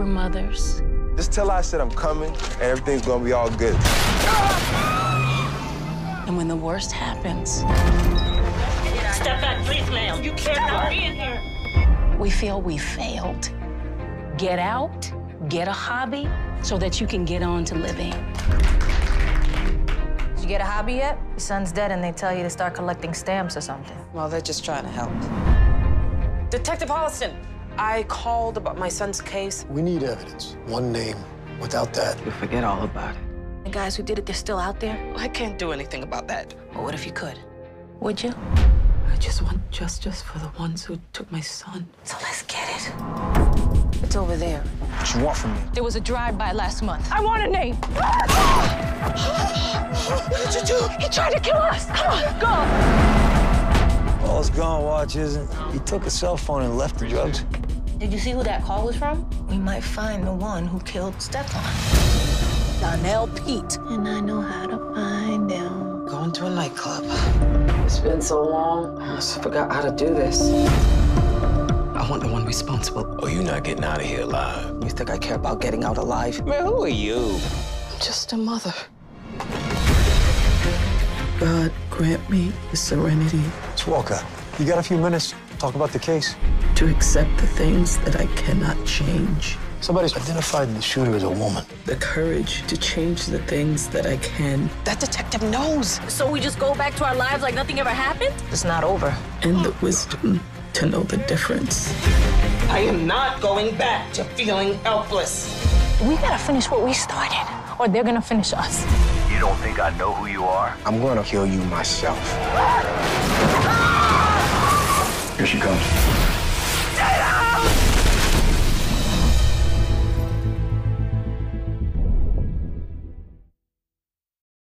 We're mothers. Just tell her I said I'm coming and everything's gonna be all good. And when the worst happens, Step back, please, ma'am. You cannot be in here. we feel we failed. Get out, get a hobby, so that you can get on to living. Did you get a hobby yet? Your son's dead and they tell you to start collecting stamps or something. Well, they're just trying to help. Detective Holliston, I called about my son's case. We need evidence. One name. Without that, We forget all about it. The guys who did it, they're still out there? I can't do anything about that. Well, what if you could? Would you? I just want justice for the ones who took my son. So let's get it. It's over there. What you want from me? There was a drive-by last month. I want a name. what did you do? He tried to kill us. Come on, go. All watch isn't. He took a cell phone and left the drugs. Did you see who that call was from? We might find the one who killed Stefan. Donnell Pete. And I know how to find him. Going to a nightclub. It's been so long. I almost forgot how to do this. I want the one responsible. Oh, you're not getting out of here alive. You think I care about getting out alive? Man, who are you? I'm just a mother. God grant me the serenity Miss Walker, you got a few minutes? To talk about the case. to accept the things that I cannot change. Somebody's identified the shooter as a woman. The courage to change the things that I can. That detective knows. So we just go back to our lives like nothing ever happened? It's not over. And the wisdom to know the difference. I am not going back to feeling helpless. We gotta finish what we started, or they're gonna finish us. You don't think I know who you are? I'm gonna kill you myself. Here she comes.